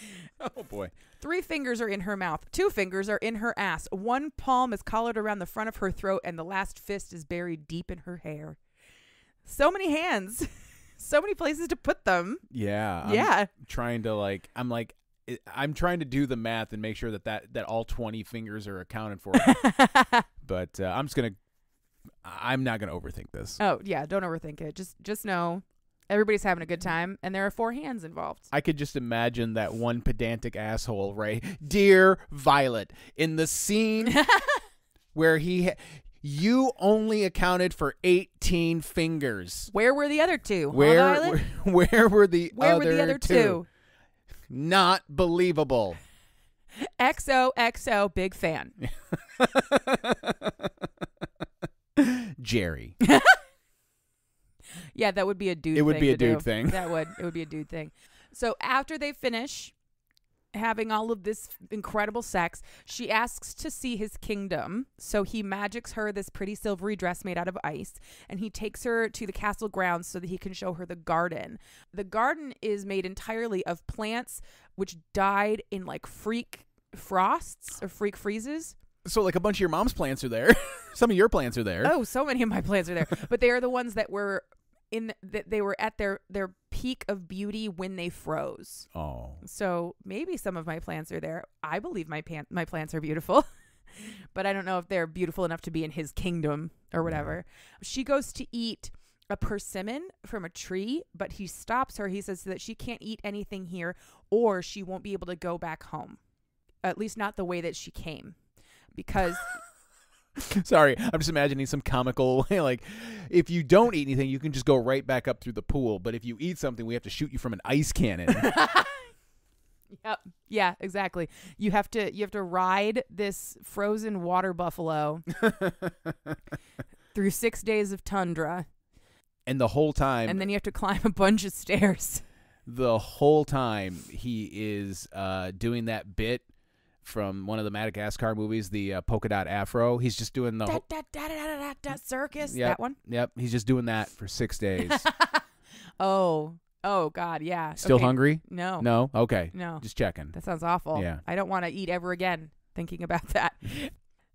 <laughs> oh boy. Three fingers are in her mouth, two fingers are in her ass, one palm is collared around the front of her throat, and the last fist is buried deep in her hair. So many hands, <laughs> so many places to put them. Yeah. I'm yeah. Trying to like, I'm like, I'm trying to do the math and make sure that that, that all 20 fingers are accounted for. <laughs> but uh, I'm just gonna, I'm not gonna overthink this. oh, yeah, don't overthink it. Just just know everybody's having a good time and there are four hands involved. I could just imagine that one pedantic asshole, right? Dear Violet, in the scene <laughs> where he, ha- you only accounted for 18 fingers. Where were the other two? Where, Violet? where, <laughs> where were the Where other were the other two? two? Not believable. XOXO, big fan. <laughs> Jerry. Yeah, that would be a dude. It would thing be a to do. dude thing. That would. It would be a dude thing. So after they finish having all of this incredible sex, she asks to see his kingdom. So he magics her this pretty silvery dress made out of ice, and he takes her to the castle grounds so that he can show her the garden. The garden is made entirely of plants which died in like freak frosts or freak freezes. So, like, a bunch of your mom's plants are there. <laughs> Some of your plants are there. Oh, so many of my plants are there, but they are the ones that were in that they were at their their peak of beauty when they froze. Oh. So maybe some of my plants are there. I believe my pan- my plants are beautiful, <laughs> but I don't know if they're beautiful enough to be in his kingdom or whatever. She goes to eat a persimmon from a tree, but he stops her. He says that she can't eat anything here or she won't be able to go back home. At least not the way that she came. Because <laughs> <laughs> Sorry, I'm just imagining some comical <laughs> like if you don't eat anything, you can just go right back up through the pool. But if you eat something, we have to shoot you from an ice cannon. <laughs> Yep. Yeah, exactly. You have to you have to ride this frozen water buffalo through 6 days of tundra and the whole time, and then you have to climb a bunch of stairs. the whole time he is uh, doing that bit from one of the Madagascar movies, the uh, polka dot afro. He's just doing the Da, da, da, da, da, da, da, circus. Yep. That one? yep. He's just doing that for six days. <laughs> Oh. Oh god, yeah. Still Okay. hungry? No. No. Okay. No. Just checking. That sounds awful. Yeah. I don't want to eat ever again thinking about that.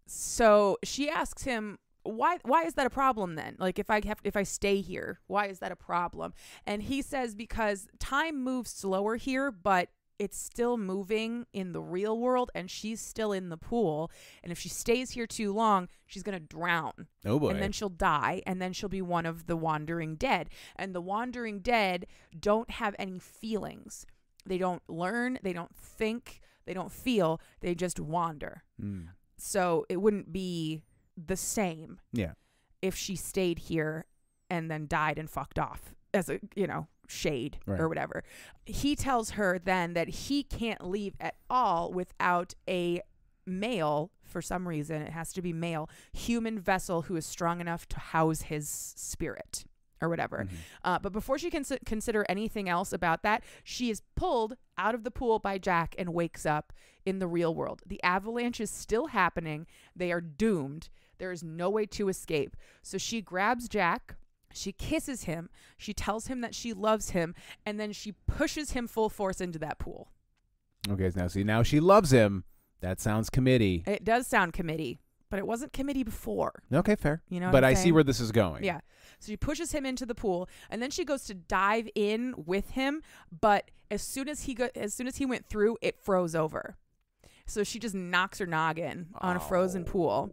so she asks him, why why is that a problem then? Like if I have if I stay here, why is that a problem? And he says because time moves slower here, but it's still moving in the real world and she's still in the pool and if she stays here too long she's going to drown Oh boy. and then she'll die and then she'll be one of the wandering dead and the wandering dead don't have any feelings they don't learn they don't think they don't feel they just wander Mm. so it wouldn't be the same Yeah. if she stayed here and then died and fucked off as a you know shade Right. or whatever he tells her then that he can't leave at all without a male for some reason it has to be male human vessel who is strong enough to house his spirit or whatever Mhm. uh, but before she can consider anything else about that, she is pulled out of the pool by Jack and wakes up in the real world. The avalanche is still happening. They are doomed. There is no way to escape. So she grabs Jack. She kisses him. She tells him that she loves him. And then she pushes him full force into that pool. Okay. Now see, now she loves him. That sounds committee. It does sound committee, but it wasn't committee before. Okay, fair. You know but I'm see where this is going. Yeah. So she pushes him into the pool and then she goes to dive in with him, but as soon as he go as soon as he went through, it froze over. So she just knocks her noggin on a frozen oh. pool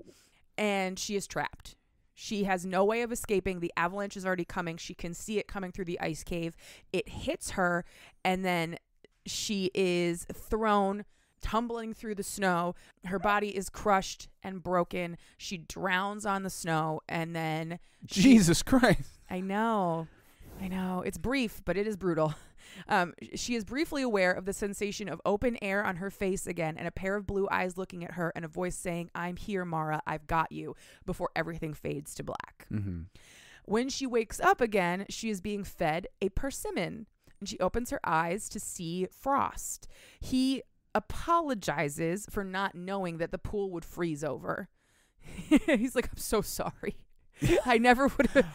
and she is trapped. She has no way of escaping. The avalanche is already coming. She can see it coming through the ice cave. It hits her and then she is thrown tumbling through the snow. Her body is crushed and broken. She drowns on the snow and then she- Jesus Christ. I know. I know. It's brief, but it is brutal. <laughs> Um, she is briefly aware of the sensation of open air on her face again and a pair of blue eyes looking at her and a voice saying, I'm here, Mara. I've got you, before everything fades to black. Mm-hmm. When she wakes up again, she is being fed a persimmon and she opens her eyes to see Frost. He apologizes for not knowing that the pool would freeze over. <laughs> He's like, I'm so sorry. <laughs> I never would have.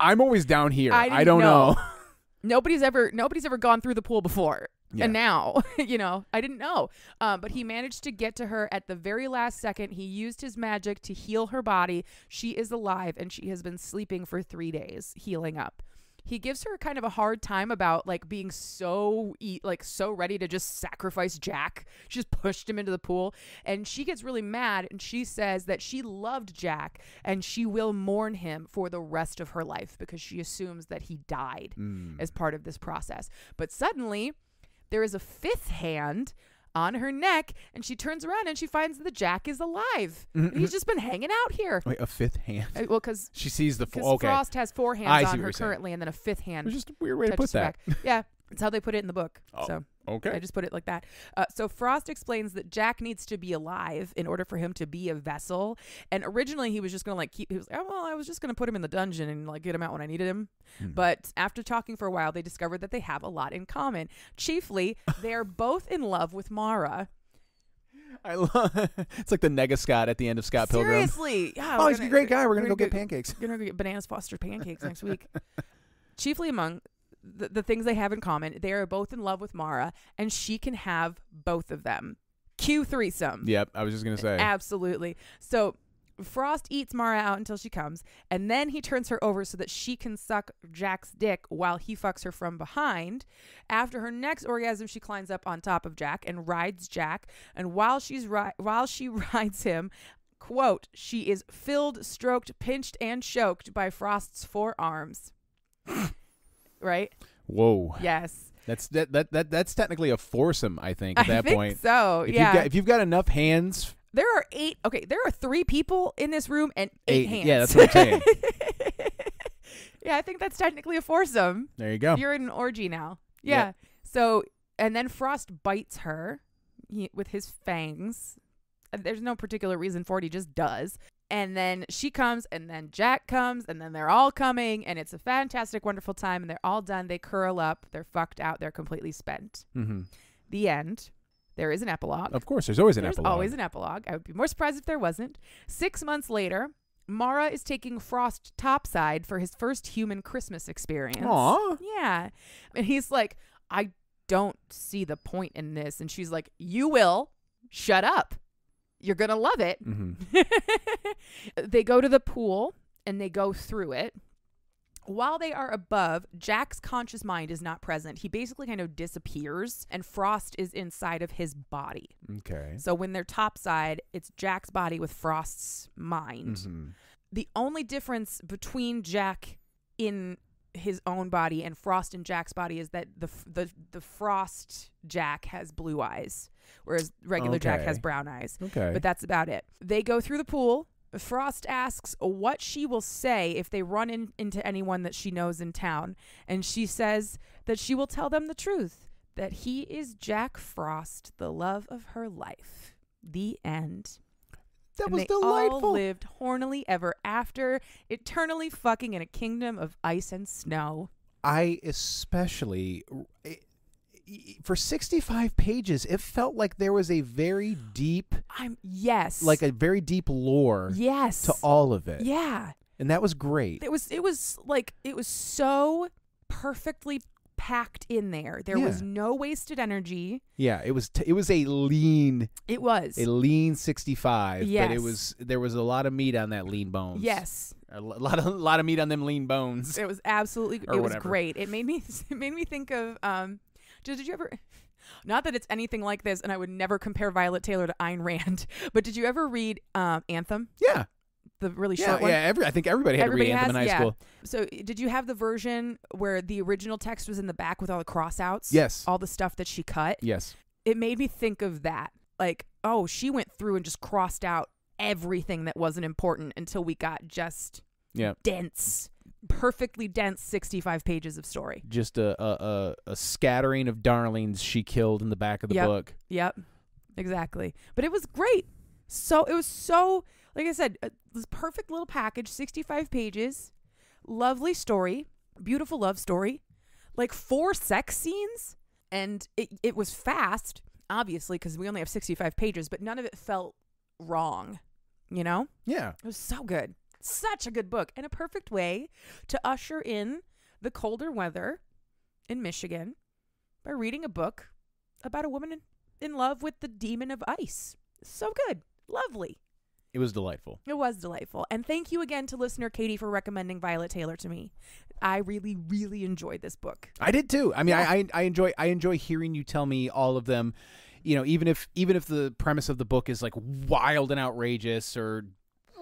I'm always down here. I I, don't know. know. <laughs> Nobody's ever nobody's ever gone through the pool before. Yeah. And now, <laughs> you know, I didn't know. Um, but he managed to get to her at the very last second. He used his magic to heal her body. She is alive and she has been sleeping for three days, healing up. He gives her kind of a hard time about like being so e- like so ready to just sacrifice Jack. She just pushed him into the pool, and she gets really mad. And she says that she loved Jack and she will mourn him for the rest of her life because she assumes that he died Mm. as part of this process. But suddenly, there is a fifth hand on her neck, and she turns around and she finds that Jack is alive. Mhm. He's just been hanging out here. Wait, a fifth hand. Uh, well, because She sees the full. Okay. Frost has four hands on her you're saying. currently, and then a fifth hand. was just a weird way to put that. back. yeah, it's how they put it in the book. Oh, So Okay. I just put it like that. Uh, so Frost explains that Jack needs to be alive in order for him to be a vessel. And originally he was just gonna like keep. He was like, oh, well, I was just gonna put him in the dungeon and like get him out when I needed him. Hmm. But after talking for a while, they discovered that they have a lot in common. Chiefly, they are <laughs> both in love with Mara. I love. <laughs> it's like the nega Scott at the end of Scott Pilgrim. Seriously, yeah. Oh, we're he's a gonna- great guy. We're gonna go get get pancakes. We're gonna go get bananas Foster pancakes next week. <laughs> Chiefly among the, the things they have in common, they are both in love with Mara, and she can have both of them. Q threesome. Yep. I was just gonna say. Absolutely. So Frost eats Mara out until she comes, and then he turns her over so that she can suck Jack's dick while he fucks her from behind. After her next orgasm, she climbs up on top of Jack and rides Jack. And while she's ri- while she <laughs> rides him, quote, she is filled, stroked, pinched, and choked by Frost's forearms. <laughs> right? Whoa. Yes. That's that, that that that's technically a foursome. I think at I that think point. so. If yeah. you've got if you've got enough hands, There are eight. Okay, there are three people in this room and eight, Eight, hands. yeah, that's what I'm saying. <laughs> yeah, I think that's technically a foursome. there you go. You're in an orgy now. Yeah. Yeah. So, and then Frost bites her he, with his fangs. There's no particular reason for it. He just does. And then she comes, and then Jack comes, and then they're all coming, and it's a fantastic, wonderful time. And they're all done. They curl up. They're fucked out. They're completely spent. hmm The end. There is an epilogue. Of course, there's always an There's epilogue. always an epilogue. I would be more surprised if there wasn't. Six months later, Mara is taking Frost topside for his first human Christmas experience. Aw. Yeah. And he's like, I don't see the point in this. And she's like, You will. Shut up. You're going to love it. hmm <laughs> they go to the pool and they go through it. While they are above, Jack's conscious mind is not present. He basically kind of disappears, and Frost is inside of his body. Okay. So when they're topside, it's Jack's body with Frost's mind. hmm The only difference between Jack in his own body and Frost in Jack's body is that the the the Frost Jack has blue eyes, whereas regular Jack has brown eyes. Okay. But that's about it. They go through the pool. Frost asks what she will say if they run in, into anyone that she knows in town, and she says that she will tell them the truth that he is Jack Frost, the love of her life. The end. that and was they delightful. all lived hornily ever after, eternally fucking in a kingdom of ice and snow. I especially for 65 pages, it felt like there was a very deep, I'm yes, like a very deep lore yes to all of it, Yeah, and that was great. it was. It was like it was so perfectly packed in there. There was no wasted energy. Yeah, it was. T- it was a lean, It was a lean 65, but it was there was a lot of meat on that lean bones. yes. a lot of a lot of meat on them lean bones. It was absolutely. It was great. It made me. <laughs> It made me think of. Um, did, did you ever? <laughs> Not that it's anything like this, and I would never compare Violet Taylor to Ayn Rand. <laughs> But did you ever read um, Anthem, Yeah, the really yeah, short one? yeah. Every, I think everybody had Everybody to read Anthem in high yeah. school. So, did you have the version where the original text was in the back with all the crossouts? Yes, All the stuff that she cut. yes. It made me think of that. like, oh, she went through and just crossed out everything that wasn't important until we got just Yeah. dense, perfectly dense 65 pages of story. Just a, a, a, a scattering of darlings she killed in the back of the Yep. book. Yep, exactly. But it was great. So it was so, like I said, uh, this perfect little package, 65 pages, lovely story, beautiful love story, like four sex scenes, and it it was fast, obviously, because we only have 65 pages, but none of it felt wrong. You know, Yeah. it was so good, such a good book, and a perfect way to usher in the colder weather in Michigan by reading a book about a woman in, in love with the demon of ice. So good. Lovely. It was delightful. It was delightful. And thank you again to listener Katie for recommending Violet Taylor to me. I really, really enjoyed this book. I did too. I mean, Yeah. I, I I enjoy I enjoy hearing you tell me all of them. You know, even if even if the premise of the book is like wild and outrageous or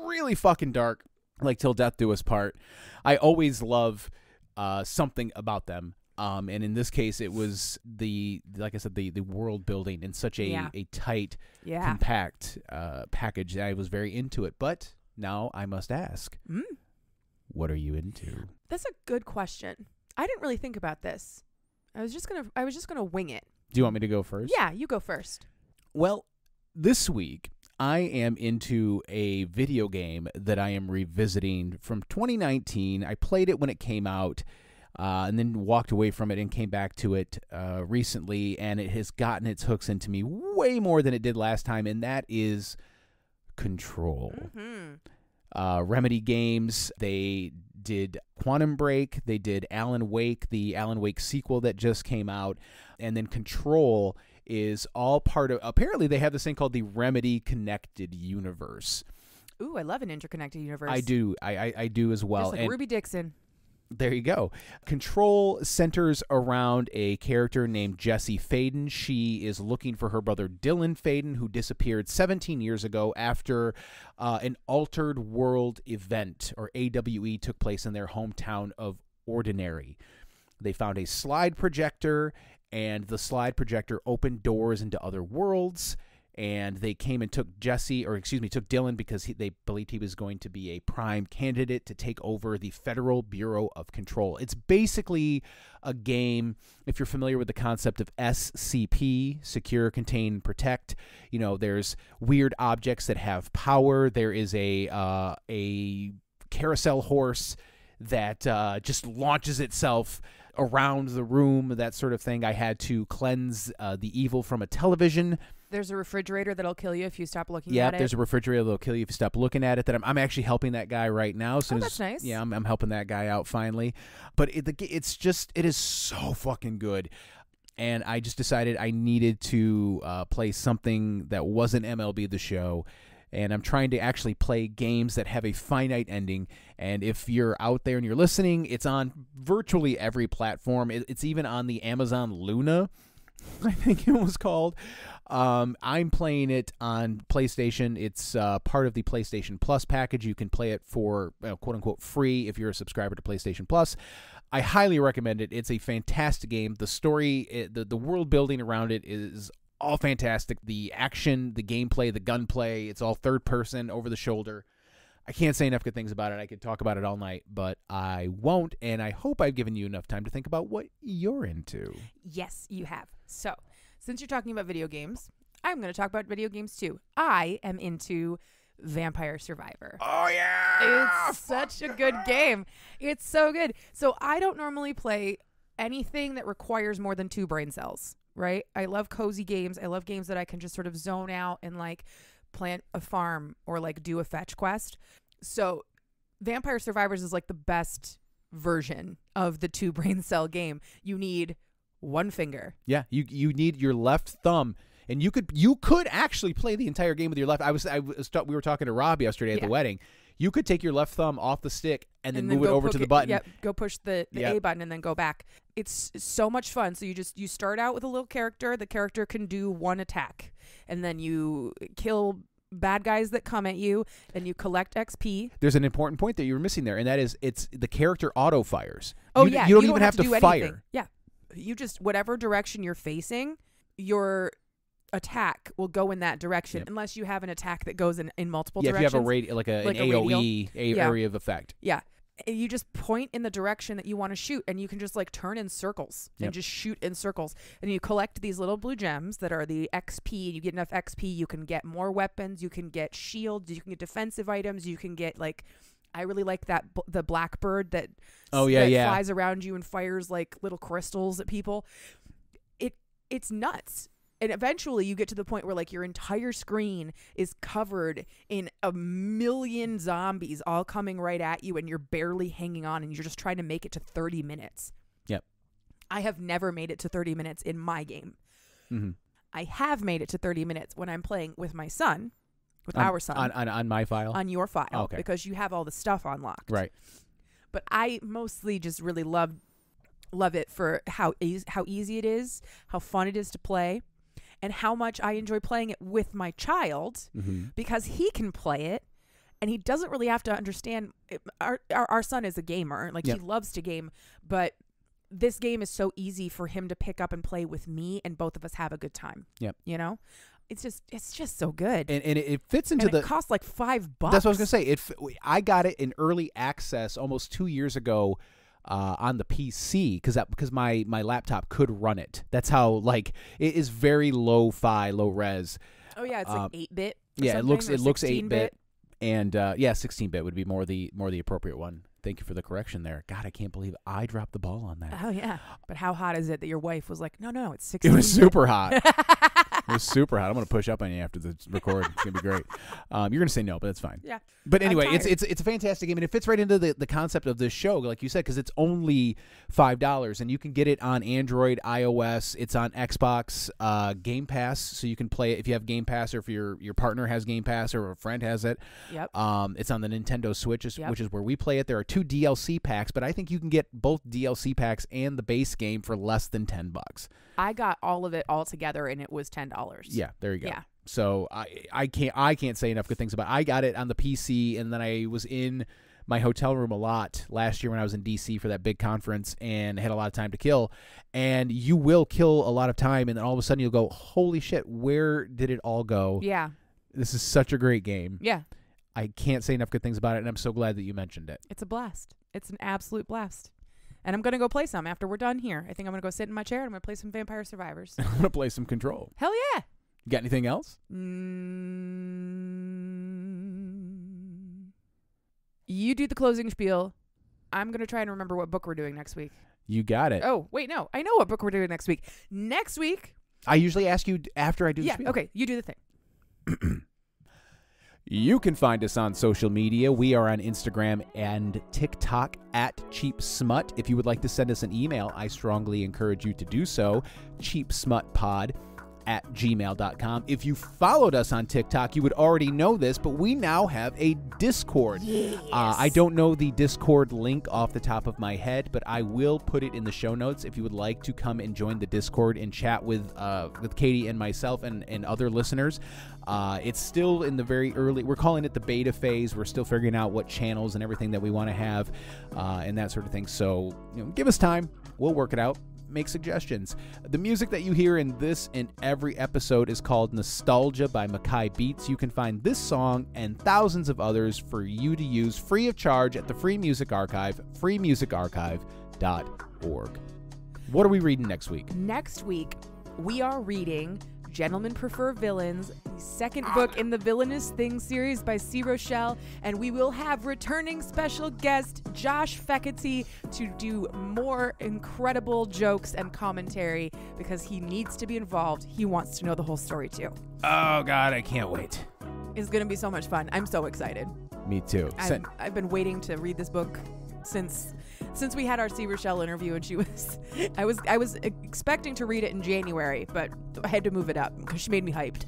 really fucking dark, like till death do us part, I always love uh, something about them. Um, and in this case, it was the like I said, the the world building in such a Yeah. a tight, Yeah. compact uh, package. that I was very into it. But now I must ask, Mm, what are you into? that's a good question. I didn't really think about this. I was just gonna I was just gonna wing it. Do you want me to go first? Yeah, you go first. Well, this week I am into a video game that I am revisiting from 2019. I played it when it came out. Uh, and then walked away from it and came back to it uh, recently, and it has gotten its hooks into me way more than it did last time, and that is Control. Mm-hmm. Uh, Remedy Games, they did Quantum Break, they did Alan Wake, the Alan Wake sequel that just came out, and then Control is all part of. Apparently, they have this thing called the Remedy Connected Universe. Ooh, I love an interconnected universe. I do, I, I, I do as well. Just like and Ruby Dixon. there you go. Control centers around a character named Jesse Faden. She is looking for her brother Dylan Faden, who disappeared 17 years ago after uh, an altered world event, or AWE, took place in their hometown of Ordinary. They found a slide projector, and the slide projector opened doors into other worlds. And they came and took Jesse, or excuse me, took Dylan because he, they believed he was going to be a prime candidate to take over the Federal Bureau of Control. It's basically a game, if you're familiar with the concept of SCP, Secure, Contain, Protect. You know, there's weird objects that have power. There is a uh, a carousel horse that uh, just launches itself around the room, that sort of thing. I had to cleanse uh, the evil from a television. There's a refrigerator that'll kill you if you stop looking Yeah, at it. there's a refrigerator that'll kill you if you stop looking at it. That I'm, I'm actually helping that guy right now. Soon Oh, that's nice. Yeah, I'm, I'm helping that guy out finally. But it, the, it's just it is so fucking good, and I just decided I needed to uh, play something that wasn't MLB the Show. And I'm trying to actually play games that have a finite ending. And if you're out there and you're listening, it's on virtually every platform. It's even on the Amazon Luna. <laughs> I think it was called. Um, I'm playing it on PlayStation. It's uh, part of the PlayStation Plus package. You can play it for uh, quote unquote free if you're a subscriber to PlayStation Plus. I highly recommend it. It's a fantastic game. The story, it, the the world building around it is all fantastic. The action, the gameplay, the gunplay, it's all third person, over the shoulder. I can't say enough good things about it. I could talk about it all night, but I won't. And I hope I've given you enough time to think about what you're into. Yes, you have. So, since you're talking about video games, I'm going to talk about video games too. I am into Vampire Survivor. Oh yeah, It's such a good game. It's so good. So, I don't normally play anything that requires more than two brain cells, right? I love cozy games. I love games that I can just sort of zone out and like plant a farm or like do a fetch quest. So, Vampire Survivors is like the best version of the two <laughs> brain cell game. You need one finger. Yeah, you you need your left thumb, and you could you could actually play the entire game with your left. I was I was we were talking to Rob yesterday at Yeah. the wedding. You could take your left thumb off the stick and then and move it over to the button. Yep, go push the, the Yep. A button and then go back. It's so much fun. So you just you start out with a little character. The character can do one attack, and then you kill bad guys that come at you, and you collect XP. There's an important point that you were missing there, and that is it's the character auto fires. Oh you, yeah, you don't even have, to to do fire. anything. Yeah, you just whatever direction you're facing, your attack will go in that direction Yep. unless you have an attack that goes in, in multiple directions. yeah, if you have a radi- like a, like an a radial. AOE a- Yeah. area of effect. Yeah. And You just point in the direction that you want to shoot, and you can just like turn in circles Yep. and just shoot in circles. And you collect these little blue gems that are the XP. And you get enough XP, you can get more weapons, you can get shields, you can get defensive items, you can get like. I really like that b- the blackbird that Oh, yeah, that yeah. flies around you and fires like little crystals at people. It it's nuts. And eventually you get to the point where like your entire screen is covered in a million zombies all coming right at you and you're barely hanging on and you're just trying to make it to 30 minutes. Yep. I have never made it to 30 minutes in my game. Mm-hmm. I have made it to 30 minutes when I'm playing with my son, with on, our son, on, on on my file. on your file Okay. because you have all the stuff unlocked right. but I mostly just really love love it for how eas- how easy it is, how fun it is to play, and how much I enjoy playing it with my child Mm-hmm. because he can play it and he doesn't really have to understand it, our, our our son is a gamer, like he loves to game, but this game is so easy for him to pick up and play with me and both of us have a good time. Yep. You know? It's just it's just so good. And and it, it fits into and the it costs like 5 bucks. That's what I was gonna say. It I got it in early access almost two years ago uh, on the PC because that because my my laptop could run it. That's how like it is very low fi, low res. Oh yeah, it's um, like 8-bit. Yeah, it looks it looks eight 16-bit. and uh, yeah, sixteen bit would be more the more the appropriate one. Thank you for the correction there. God, I can't believe I dropped the ball on that. Oh yeah, but how hot is it that your wife was like, no, no, it's It was super hot. <laughs> It was super hot. I'm gonna push up on you after the record. It's gonna be great. Um, you're gonna say no, but that's fine. yeah, But anyway, it's it's it's a fantastic game, and it fits right into the, the concept of this show, like you said, because it's only five dollars, and you can get it on Android, iOS. It's on Xbox, uh, Game Pass, so you can play it if you have Game Pass, or if your your partner has Game Pass, or a friend has it. yep. Um, it's on the Nintendo Switch, Yep. which is where we play it. There are two DLC packs, but I think you can get both DLC packs and the base game for less than ten bucks. I got all of it all together, and it was ten dollars. Yeah, there you go. Yeah. So I I can't I can't say enough good things about. It. I got it on the PC, and then I was in my hotel room a lot last year when I was in DC for that big conference and had a lot of time to kill. And you will kill a lot of time, and then all of a sudden you'll go, "Holy shit! Where did it all go?" yeah, This is such a great game. yeah. I can't say enough good things about it, and I'm so glad that you mentioned it. It's a blast. It's an absolute blast. And I'm gonna go play some after we're done here. I think I'm gonna go sit in my chair and I'm gonna play some Vampire Survivors. <laughs> I'm gonna play some Control. Hell yeah! You got anything else? Mm. You do the closing spiel. I'm gonna try and remember what book we're doing next week. You got it. Oh wait, no, I know what book we're doing next week. Next week, I usually ask you after I do. the yeah, spiel. okay, you do the thing. <clears throat> You can find us on social media. We are on Instagram and TikTok at Cheap Smut. If you would like to send us an email, I strongly encourage you to do so. Cheapsmutpod at gmail.com. If you followed us on TikTok, you would already know this, but we now have a Discord. Uh, I don't know the Discord link off the top of my head, but I will put it in the show notes if you would like to come and join the Discord and chat with uh, with Katie and myself and, and other listeners. Uh, it's still in the very early. We're calling it the beta phase. We're still figuring out what channels and everything that we want to have, uh, and that sort of thing. So you know, give us time. We'll work it out. Make suggestions. The music that you hear in this and every episode is called Nostalgia by Makai Beats. You can find this song and thousands of others for you to use free of charge at the Free Music Archive, freemusicarchive.org. What are we reading next week? Next week, we are reading Gentlemen Prefer Villains, the second book in the Villainous Things series by C. Rochelle, and we will have returning special guest Josh Feckerty to do more incredible jokes and commentary because he needs to be involved. He wants to know the whole story too. Oh, God, I can't wait. It's going to be so much fun. I'm so excited. Me too. I've, I've been waiting to read this book since since we had our C. Rochelle interview, and she was I was I was expecting to read it in January, but I had to move it up because she made me hyped.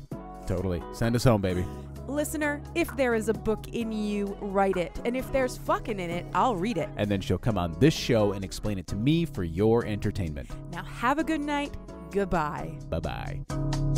totally. Send us home, baby. Listener, if there is a book in you, write it, and if there's fucking in it, I'll read it. And then she'll come on this show and explain it to me for your entertainment. Now have a good night. Goodbye. Bye bye.